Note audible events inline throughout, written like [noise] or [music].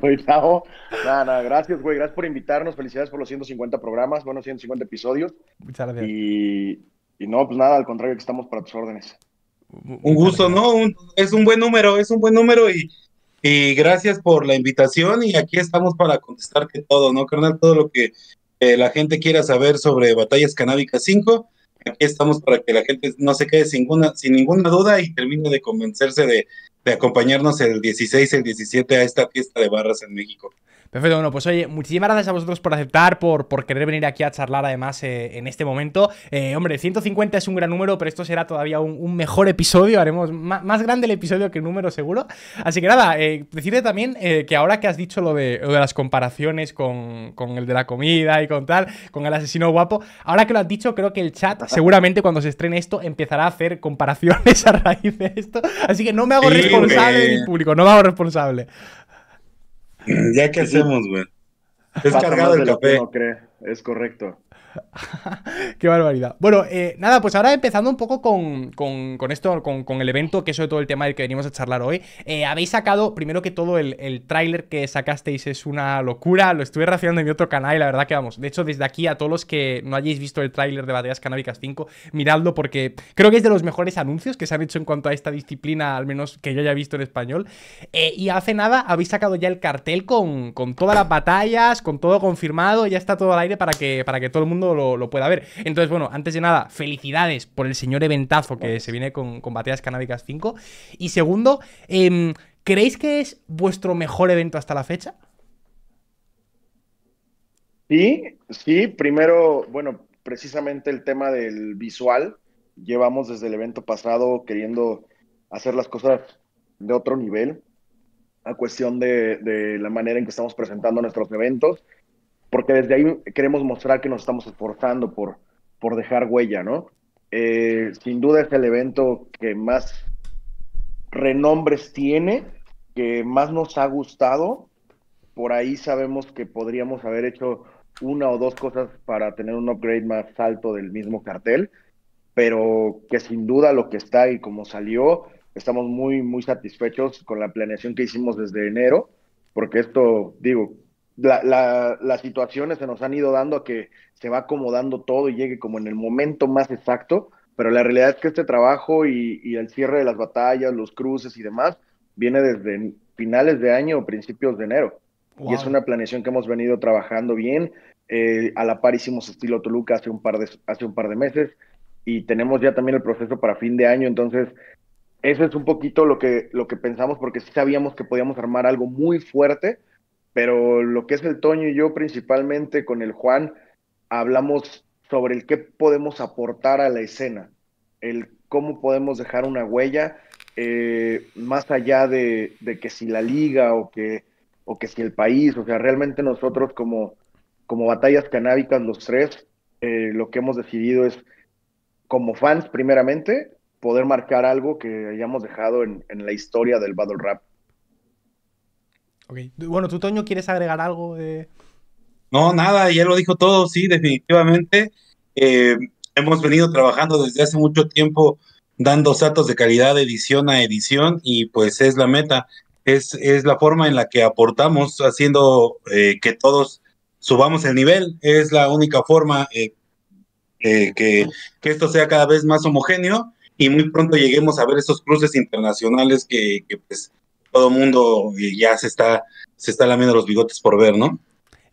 Soy Tao. Nada, nada, gracias, güey. Gracias por invitarnos. Felicidades por los 150 programas, bueno, 150 episodios. Muchas gracias. Y, y no, pues nada, al contrario, que estamos para tus órdenes. Un gusto, ¿no? es un buen número, es un buen número y, y, gracias por la invitación y aquí estamos para contestarte todo, ¿no, carnal? Todo lo que eh, la gente quiera saber sobre Batallas Canábicas 5, aquí estamos para que la gente no se quede sin ninguna, sin ninguna duda y termine de convencerse de, de acompañarnos el 16, el 17 a esta fiesta de barras en México. Perfecto, bueno, pues oye, muchísimas gracias a vosotros por aceptar, por, por querer venir aquí a charlar además eh, en este momento. Eh, hombre, 150 es un gran número, pero esto será todavía un, mejor episodio, haremos más, grande el episodio que el número seguro. Así que nada, eh, decirte también que ahora que has dicho lo de, lo de las comparaciones con, con, el de la comida y con tal, con el asesino guapo, ahora que lo has dicho, creo que el chat seguramente cuando se estrene esto empezará a hacer comparaciones [laughs] a raíz de esto. Así que no me hago responsable del público, no me hago responsable. Ya que hacemos, güey. Es cargado el café. No cree. Es correcto. [laughs] Qué barbaridad. Bueno, eh, nada, pues ahora empezando un poco con, con, esto, con, el evento, que es sobre todo el tema del que venimos a charlar hoy. Eh, habéis sacado, primero que todo, el, el tráiler que sacasteis es una locura. Lo estuve reaccionando en mi otro canal y la verdad que vamos. De hecho, desde aquí a todos los que no hayáis visto el tráiler de Batallas Canábicas 5, miradlo porque creo que es de los mejores anuncios que se han hecho en cuanto a esta disciplina, al menos que yo haya visto en español. Eh, y hace nada habéis sacado ya el cartel con, con todas las batallas, con todo confirmado, ya está todo al aire para que, para que todo el mundo lo, pueda ver. Entonces, bueno, antes de nada, felicidades por el señor eventazo que se viene con, con Batallas Canábicas 5. Y segundo, em, ¿creéis que es vuestro mejor evento hasta la fecha? Sí, sí, primero, bueno, precisamente el tema del visual. Llevamos desde el evento pasado queriendo hacer las cosas de otro nivel, a cuestión de, de la manera en que estamos presentando nuestros eventos porque desde ahí queremos mostrar que nos estamos esforzando por, por dejar huella, ¿no? Eh, sin duda es el evento que más renombres tiene, que más nos ha gustado. Por ahí sabemos que podríamos haber hecho una o dos cosas para tener un upgrade más alto del mismo cartel, pero que sin duda lo que está y como salió, estamos muy, muy satisfechos con la planeación que hicimos desde enero, porque esto, digo, la, las situaciones se nos han ido dando a que se va acomodando todo y llegue como en el momento más exacto, pero la realidad es que este trabajo y, el cierre de las batallas, los cruces y demás, viene desde finales de año o principios de enero. Y es una planeación que hemos venido trabajando bien. Eh, a la par hicimos estilo Toluca hace un, par de, hace un par de meses y tenemos ya también el proceso para fin de año. Entonces, eso es un poquito lo que, lo que pensamos porque sí sabíamos que podíamos armar algo muy fuerte pero lo que es el Toño y yo principalmente con el Juan, hablamos sobre el qué podemos aportar a la escena, el cómo podemos dejar una huella, eh, más allá de, que si la liga o que, o que si el país, o sea, realmente nosotros como, como batallas canábicas, los tres, eh, lo que hemos decidido es, como fans primeramente, poder marcar algo que hayamos dejado en, en la historia del battle rap. Bueno, ¿tú, Toño, quieres agregar algo? No, nada, ya lo dijo todo, sí, definitivamente. Eh, hemos venido trabajando desde hace mucho tiempo dando datos de calidad edición a edición y pues es la meta, es, es la forma en la que aportamos haciendo eh, que todos subamos el nivel, es la única forma eh, que, que, esto sea cada vez más homogéneo y muy pronto lleguemos a ver esos cruces internacionales que, que pues todo mundo ya se está, se está lamiendo los bigotes por ver, ¿no?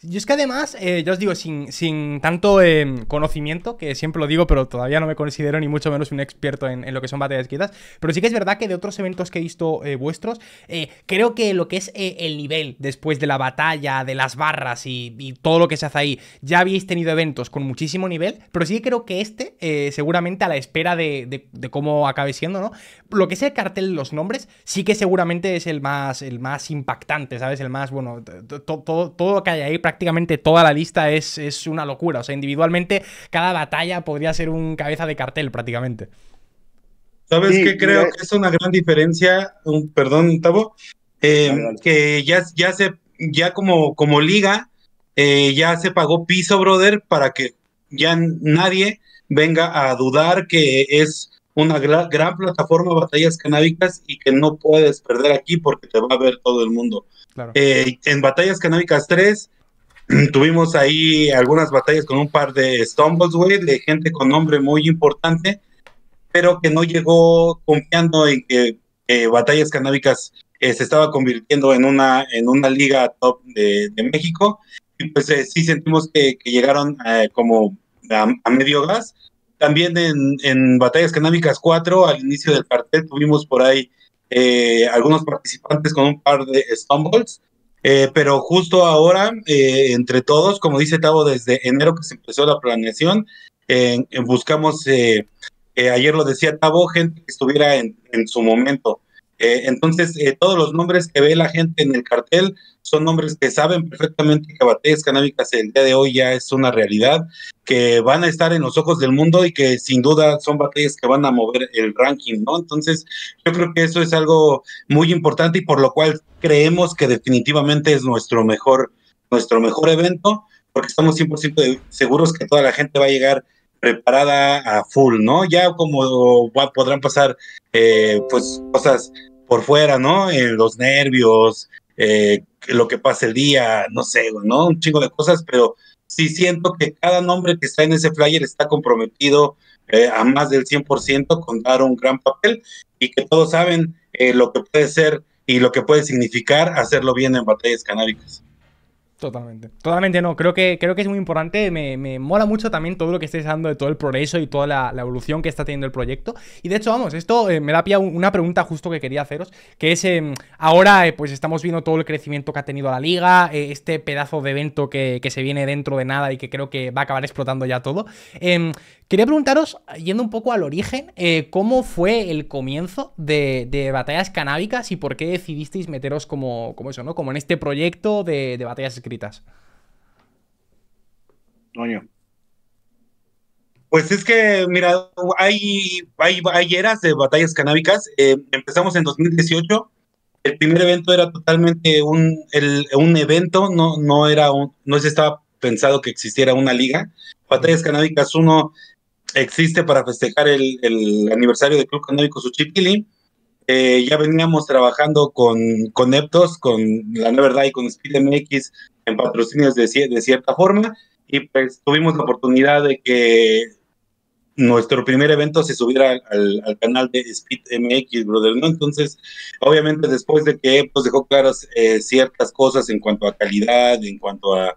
Yo es que además, eh, ya os digo, sin, sin tanto em, conocimiento, que siempre lo digo, pero todavía no me considero ni mucho menos un experto en, lo que son batallas quietas, pero sí que es verdad que de otros eventos que he visto eh, vuestros, eh, creo que lo que es el nivel después de la batalla, de las barras y, todo lo que se hace ahí, ya habéis tenido eventos con muchísimo nivel, pero sí que creo que este, seguramente a la espera de, cómo acabe siendo, ¿no? Lo que es el cartel, los nombres, sí que seguramente es el más, el más impactante, ¿sabes? El más, bueno, todo, todo lo que hay ahí prácticamente toda la lista es, es una locura. O sea, individualmente cada batalla podría ser un cabeza de cartel prácticamente. ¿Sabes qué? Creo que es una gran diferencia, un, perdón, Tavo, eh, que ya, ya se, ya como, como liga, eh, ya se pagó piso, brother, para que ya nadie venga a dudar que es una gran, plataforma de batallas canábicas y que no puedes perder aquí porque te va a ver todo el mundo. Eh, en Batallas Canábicas 3 [clears throat] tuvimos ahí algunas batallas con un par de stumbles, güey, de gente con nombre muy importante, pero que no llegó confiando en que Batallas Canábicas eh, se estaba convirtiendo en una, en una liga top de, México. Y pues eh, sí sentimos que, llegaron eh, como a, medio gas. También en, en Batallas Canábicas 4, al inicio del cartel, tuvimos por ahí algunos participantes con un par de stumbles. Pero justo ahora, entre todos, como dice Tavo, desde enero que se empezó la planeación, buscamos, ayer lo decía Tavo, gente que estuviera en, en su momento. Eh, entonces, eh, todos los nombres que ve la gente en el cartel son nombres que saben perfectamente que batallas canábicas el día de hoy ya es una realidad, que van a estar en los ojos del mundo y que sin duda son batallas que van a mover el ranking, ¿no? Entonces, yo creo que eso es algo muy importante y por lo cual creemos que definitivamente es nuestro mejor, nuestro mejor evento, porque estamos 100% seguros que toda la gente va a llegar preparada a full, ¿no? Ya como podrán pasar eh, pues cosas por fuera, ¿no? Eh, los nervios, eh, lo que pasa el día, no sé, ¿no? Un chingo de cosas, pero sí siento que cada nombre que está en ese flyer está comprometido a más del 100% con dar un gran papel y que todos saben lo que puede ser y lo que puede significar hacerlo bien en batallas canábicas. Totalmente. Totalmente no. Creo que, creo que es muy importante. Me, me mola mucho también todo lo que estáis hablando de todo el progreso y toda la, evolución que está teniendo el proyecto. Y de hecho, vamos, esto eh, me da pie una pregunta justo que quería haceros. Que es, em, ahora eh, pues estamos viendo todo el crecimiento que ha tenido la liga, eh, este pedazo de evento que, que, se viene dentro de nada y que creo que va a acabar explotando ya todo. Quería preguntaros, yendo un poco al origen, eh, ¿cómo fue el comienzo de, batallas canábicas y por qué decidisteis meteros como, como eso, ¿no? Como en este proyecto de, batallas escritas. Pues es que, mira, hay, hay, eras de batallas canábicas. Eh, empezamos en 2018. El primer evento era totalmente un, un evento, no, no era no se estaba pensado que existiera una liga. Batallas Canábicas 1 existe para festejar el, aniversario del Club Canónico Suchipili. Eh, ya veníamos trabajando con, con Eptos, con la Verdad y con Speed MX en patrocinios de, de cierta forma y pues tuvimos la oportunidad de que nuestro primer evento se subiera al, canal de Speed MX, brother, ¿no? Entonces, obviamente después de que Eptos dejó claras eh, ciertas cosas en cuanto a calidad, en cuanto a,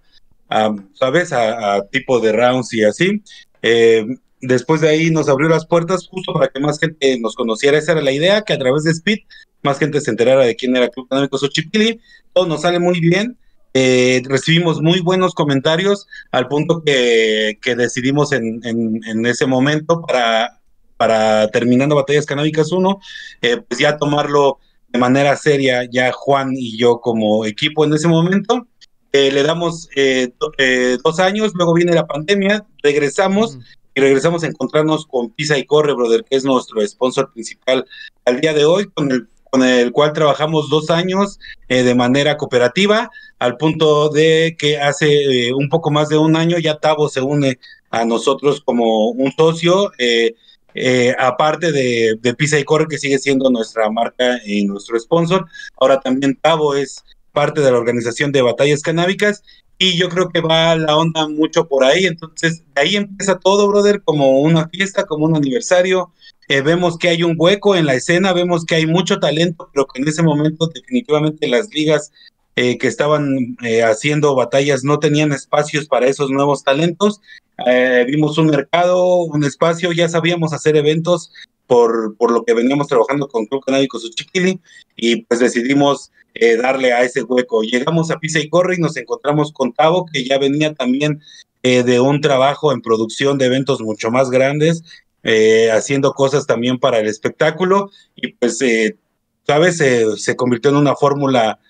¿sabes?, a, tipo de rounds y así, eh, después de ahí nos abrió las puertas justo para que más gente nos conociera. Esa era la idea, que a través de Speed más gente se enterara de quién era Club Canábico Xochipilli. Todo nos sale muy bien. Eh, recibimos muy buenos comentarios al punto que, decidimos en, ese momento para, para terminando Batallas Canábicas 1, eh, pues ya tomarlo de manera seria, ya Juan y yo como equipo en ese momento. Eh, le damos dos años, luego viene la pandemia, regresamos y regresamos a encontrarnos con Pisa y Corre, brother, que es nuestro sponsor principal al día de hoy, con el, con el cual trabajamos dos años eh, de manera cooperativa, al punto de que hace eh, un poco más de un año ya Tavo se une a nosotros como un socio. Eh, aparte de, de, Pisa y Corre, que sigue siendo nuestra marca y nuestro sponsor, ahora también Tavo es parte de la organización de batallas canábicas y yo creo que va la onda mucho por ahí. Entonces, de ahí empieza todo, brother, como una fiesta, como un aniversario. Eh, vemos que hay un hueco en la escena, vemos que hay mucho talento, pero que en ese momento definitivamente las ligas eh, que estaban eh, haciendo batallas no tenían espacios para esos nuevos talentos. vimos un mercado, un espacio, ya sabíamos hacer eventos por, por lo que veníamos trabajando con Club Canábico Suchiquili y pues decidimos eh, darle a ese hueco. Llegamos a Pisa y Corre y nos encontramos con Tavo, que ya venía también eh, de un trabajo en producción de eventos mucho más grandes, eh, haciendo cosas también para el espectáculo, y pues, ¿sabes? se convirtió en una fórmula,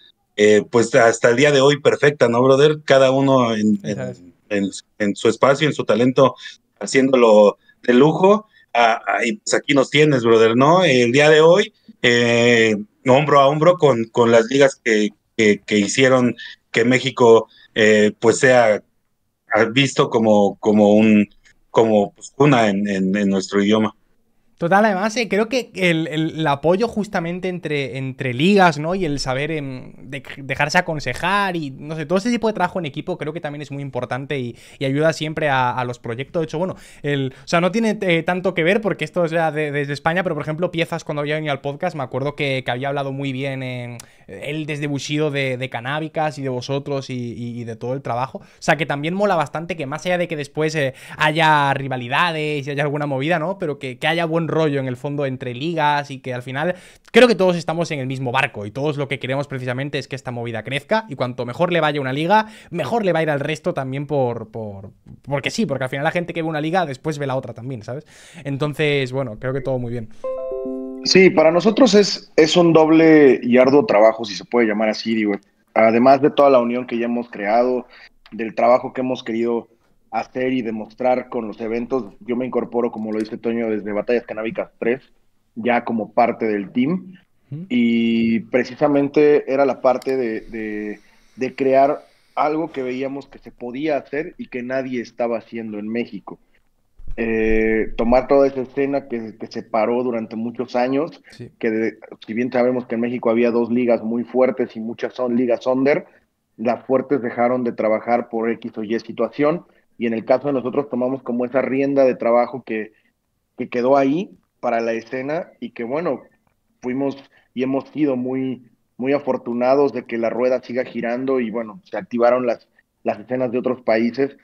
pues hasta el día de hoy perfecta, ¿no, brother? Cada uno en, en, su espacio, en su talento, haciéndolo de lujo. Ah, y pues aquí nos tienes, brother, ¿no? El día de hoy, eh, hombro a hombro con, con las ligas que, que, hicieron que México eh, pues sea visto como, como un como pues, una en, en, nuestro idioma. Total, además, eh, creo que el, apoyo justamente entre, entre ligas, ¿no? Y el saber em, dejarse aconsejar y, no sé, todo ese tipo de trabajo en equipo creo que también es muy importante y, ayuda siempre a, los proyectos. De hecho, bueno, el, o sea, no tiene eh, tanto que ver porque esto es ya desde España, pero por ejemplo, piezas cuando había venido al podcast, me acuerdo que, había hablado muy bien él desde Bushido de, de canábicas y de vosotros y, de todo el trabajo. O sea, que también mola bastante que más allá de que después eh, haya rivalidades y haya alguna movida, ¿no? Pero que, que haya buen rollo en el fondo entre ligas y que al final creo que todos estamos en el mismo barco y todos lo que queremos precisamente es que esta movida crezca y cuanto mejor le vaya una liga, mejor le va a ir al resto también por, por porque sí, porque al final la gente que ve una liga después ve la otra también, ¿sabes? Entonces, bueno, creo que todo muy bien. Sí, para nosotros es, es un doble y arduo trabajo, si se puede llamar así, digo. Además de toda la unión que ya hemos creado, del trabajo que hemos querido hacer y demostrar con los eventos. Yo me incorporo, como lo dice Toño, desde Batallas Canábicas 3, ya como parte del team. Y precisamente era la parte de, de, crear algo que veíamos que se podía hacer y que nadie estaba haciendo en México. Eh, tomar toda esa escena que, que, se paró durante muchos años, que si bien sabemos que en México había dos ligas muy fuertes y muchas son ligas under, las fuertes dejaron de trabajar por X o Y situación y en el caso de nosotros tomamos como esa rienda de trabajo que, que quedó ahí para la escena y que bueno, fuimos y hemos sido muy, muy afortunados de que la rueda siga girando y bueno, se activaron las, las escenas de otros países.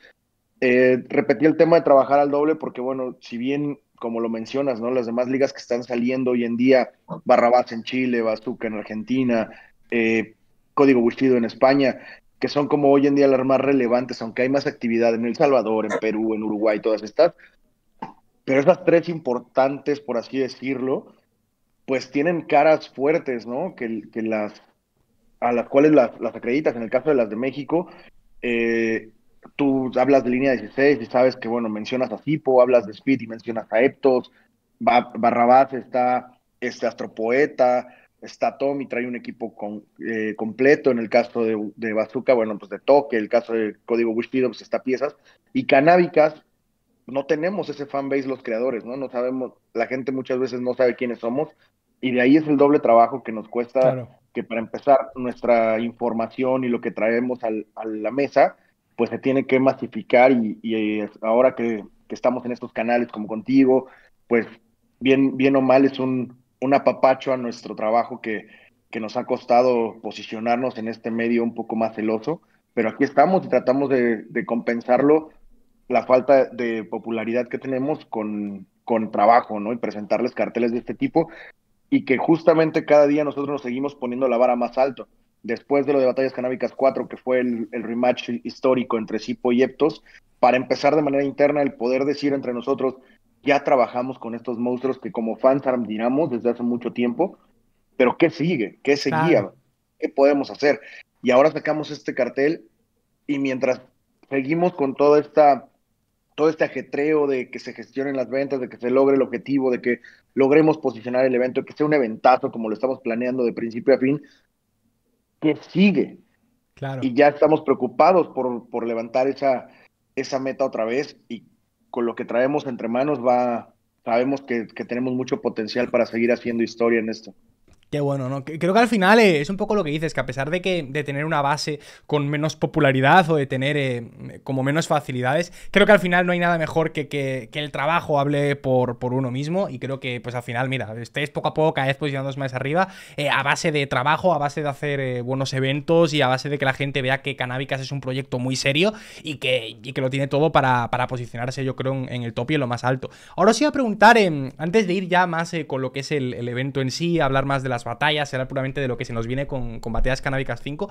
Eh, repetí el tema de trabajar al doble porque bueno, si bien como lo mencionas, ¿no? Las demás ligas que están saliendo hoy en día, Barrabás en Chile, Bazooka en Argentina, eh, Código Bushido en España, que son como hoy en día las más relevantes, aunque hay más actividad en El Salvador, en Perú, en Uruguay, todas estas. Pero esas tres importantes, por así decirlo, pues tienen caras fuertes, ¿no? Que, las, a las cuales las, las, acreditas. En el caso de las de México, eh, tú hablas de línea 16 y sabes que, bueno, mencionas a Zipo, hablas de Speed y mencionas a Eptos, Barrabás está este Astropoeta, está Tommy, trae un equipo con, eh, completo. En el caso de, de, Bazooka, bueno, pues de Toque, el caso de Código Bushido, pues está piezas. Y Canábicas, no tenemos ese fanbase los creadores, ¿no? No sabemos, la gente muchas veces no sabe quiénes somos. Y de ahí es el doble trabajo que nos cuesta, que para empezar, nuestra información y lo que traemos al, a la mesa, pues se tiene que masificar y, y ahora que, que estamos en estos canales como contigo, pues bien, bien o mal es un, un apapacho a nuestro trabajo que, que nos ha costado posicionarnos en este medio un poco más celoso, pero aquí estamos y tratamos de, compensarlo la falta de popularidad que tenemos con, con trabajo, ¿no? Y presentarles carteles de este tipo y que justamente cada día nosotros nos seguimos poniendo la vara más alto. Después de lo de Batallas Canábicas 4, que fue el, el rematch histórico entre Sipo y Eptos, para empezar de manera interna el poder decir entre nosotros, ya trabajamos con estos monstruos que como fans admiramos desde hace mucho tiempo, pero ¿qué sigue? ¿Qué seguía? ¿Qué podemos hacer? Y ahora sacamos este cartel y mientras seguimos con toda esta, todo este ajetreo de que se gestionen las ventas, de que se logre el objetivo, de que logremos posicionar el evento, que sea un eventazo como lo estamos planeando de principio a fin, ¿qué sigue? Claro. Y ya estamos preocupados por, por levantar esa, esa meta otra vez y con lo que traemos entre manos va, sabemos que, que tenemos mucho potencial para seguir haciendo historia en esto. Qué bueno, ¿no? Creo que al final eh, es un poco lo que dices, que a pesar de que de tener una base con menos popularidad o de tener eh, como menos facilidades, creo que al final no hay nada mejor que que, el trabajo hable por, por, uno mismo y creo que pues al final, mira, estéis poco a poco cada vez posicionándoos más arriba eh, a base de trabajo, a base de hacer buenos eventos y a base de que la gente vea que Canábicas es un proyecto muy serio y que, y que lo tiene todo para, para, posicionarse yo creo en, el top y en lo más alto. Ahora os iba a preguntar, antes de ir ya más con lo que es el, el evento en sí, hablar más de la batallas, será puramente de lo que se nos viene con, con Batallas Canábicas 5.